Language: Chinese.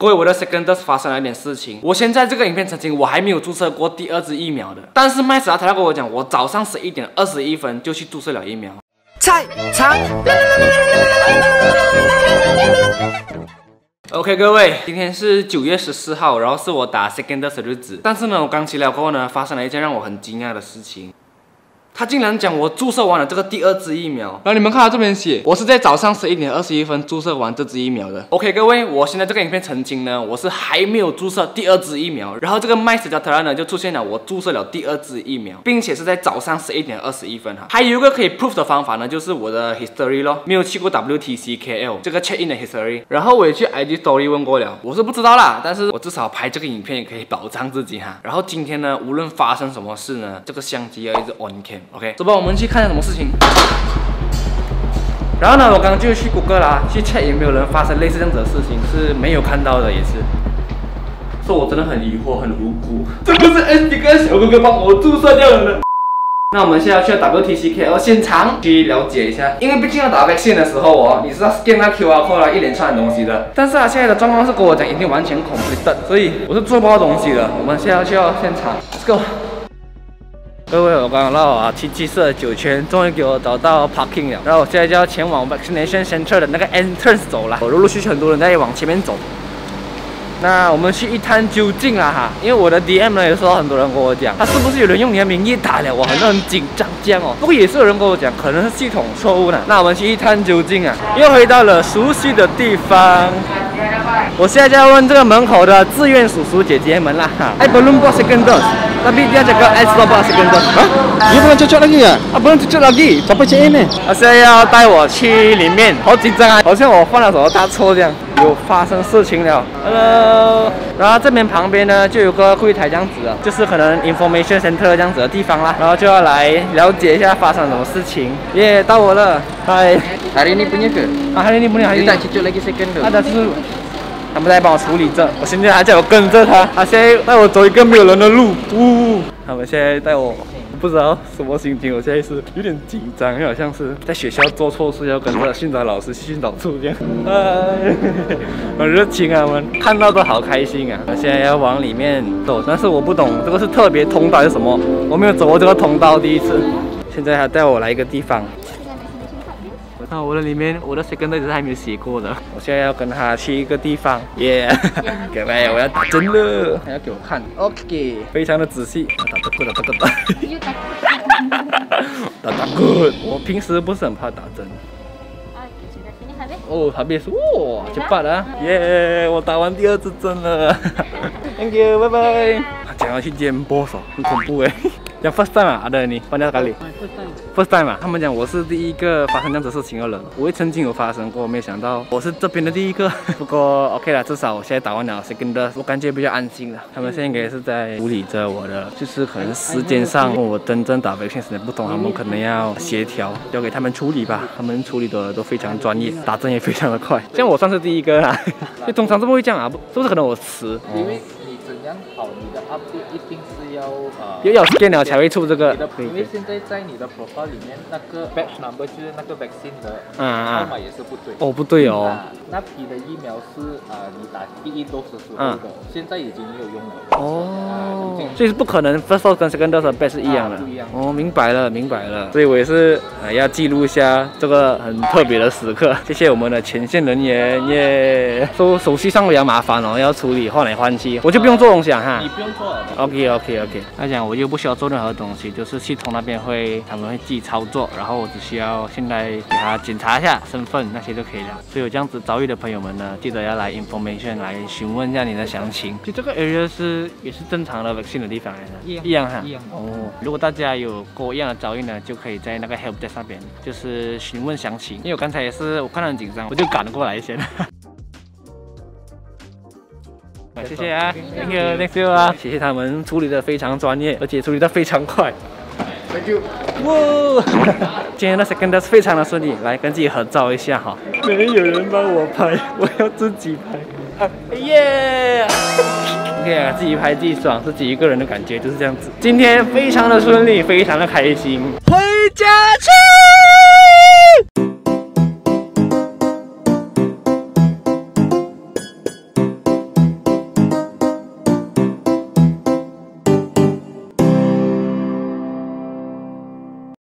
各位，我的 second dose 发生了一点事情。我现在这个影片澄清，我还没有注射过第二支疫苗的。但是麦斯拉他要跟我讲，我早上十一点二十一分就去注射了疫苗。菜场。OK，各位，今天是九月十四号，然后是我打 second dose 的日子。但是呢，我刚起来过后呢，发生了一件让我很惊讶的事情。他竟然讲我注射完了这个第二支疫苗，然后你们看他这边写，我是在早上十一点二十一分注射完这支疫苗的。OK，各位，我现在这个影片澄清呢，我是还没有注射第二支疫苗，然后这个麦斯加特拉呢就出现了我注射了第二支疫苗，并且是在早上十一点二十一分哈。还有一个可以 proof 的方法呢，就是我的 history 咯，没有去过 WTCKL 这个 check in 的 history，然后我也去 IG story 问过了，我是不知道啦，但是我至少拍这个影片也可以保障自己哈。然后今天呢，无论发生什么事呢，这个相机要一直 on cam。OK，走吧，我们去看下什么事情。然后呢，我刚刚就去谷歌啦，去 check 有没有人发生类似这样子的事情，是没有看到的，也是。说我真的很疑惑，很无辜，这个是 S D 跟小哥哥帮我注射掉的。那我们现在去 WTCKL 现场去了解一下，因为毕竟要打 V 信的时候哦，你是要 scan 那 QR code，一连串的东西的。但是啊，现在的状况是跟我讲已经完全控制了所以我是做不到东西的。我们现在要去到现场，Let's go。各位，我刚刚绕啊七七四九圈，终于给我找到 parking 了。然后我现在就要前往 vaccination center 的那个 entrance 走了。我陆陆续续很多人在往前面走。那我们去一探究竟啦哈，因为我的 DM 呢，有时候很多人跟我讲，他是不是有人用你的名义打了我，很很紧张这样哦。不过也是有人跟我讲，可能是系统错误呢。那我们去一探究竟啊，又回到了熟悉的地方。我现在就要问这个门口的志愿叔叔姐姐们啦哈。I belum buat second dose, tapi dia cakap I sudah buat second dose. 啊，你不能 cocok lagi ya? 啊，不用 cocok lagi. Sampai check in 呢？他现在要带我去里面，好紧张啊，好像我犯了什么大错这样。有发生事情了，Hello。然后这边旁边呢就有个柜台这样子的，就是可能 information center 这样子的地方啦。然后就要来了解一下发生什么事情。耶，到我了，嗨。Hari ini punya ke? 啊，hari ini punya 是，他们在帮我处理这，我现在还叫我跟着他，他现在带我走一个没有人的路，呜，他们。现在带我，不知道什么心情，我现在是有点紧张，因为好像是在学校做错事，要跟着训导老师去训导处这样，嗨，很热情啊，我们。看到都好开心啊，我现在要往里面走，但是我不懂这个是特别通道还是什么，我没有走过这个通道，第一次，现在他带我来一个地方。那我的里面，我的 second 是还没有写过的。我现在要跟他去一个地方，耶、各位，我要打针了，还要给我看，OK，非常的仔细，打 打打打打打，打打 good。我平时不是很怕打针。Okey, sudah sini habis. 哦，habis，哇，cepat 啊，耶、我打完第二次针了，Thank you，拜拜。讲要去见 boss 哦，很恐怖哎。Yang first time 啊，ada ni banyak kali。First time 啊，他们讲我是第一个发生这样子事情的人，我也曾经有发生过，没想到我是这边的第一个。不过 OK 了，至少我现在打完了 second 我感觉比较安心了。他们现在应该是在处理着我的，就是可能时间上跟我真正打 vaccine 时间不同，他们可能要协调，交给他们处理吧。他们处理的都非常专业，打针也非常的快。像我算是第一个啦，就通常这么会这样啊，不是不是可能我迟，因为你怎样好，你的 update 一定是要呃。要要 scan 了才会出这个你的，因为现在在你的 profile 里面，那个 batch number 就是那个 vaccine 的嗯嗯号码也是不对。哦不对哦，啊，那批的疫苗是啊、你打第一 dose 时候嗯的，现在已经没有用了。哦啊，所以是不可能 first dose 跟 second dose 的 batch 是一样的啊不一样。哦，明白了，明白了。所以我也是呃要记录一下这个很特别的时刻。谢谢我们的前线人员耶。说手续上比较麻烦哦，要处理换来换去，我就不用做东西啊哈你。不用做了。OK OK OK，他讲我又不需要做任何东西，就是系统那边会他们会自己操作，然后我只需要现在给他检查一下身份那些就可以了。所以有这样子遭遇的朋友们呢，记得要来 information 来询问一下你的详情。就这个 area 是也是正常的 vaccine 的地方来的，一样一样哈。一样哦，如果大家有跟我一样的遭遇呢，就可以在那个 help desk 那边就是询问详情。因为我刚才也是我看到很紧张，我就赶了过来先。好谢谢啊，Thank you，Thank you 啊，谢谢他们处理的非常专业，而且处理的非常快。Thank you。哇，今天的 second dose 非常的顺利，来跟自己合照一下哈。没有人帮我拍，我要自己拍。啊耶！OK 啊，自己拍自己爽，是自己一个人的感觉就是这样子。今天非常的顺利，非常的开心。回家去。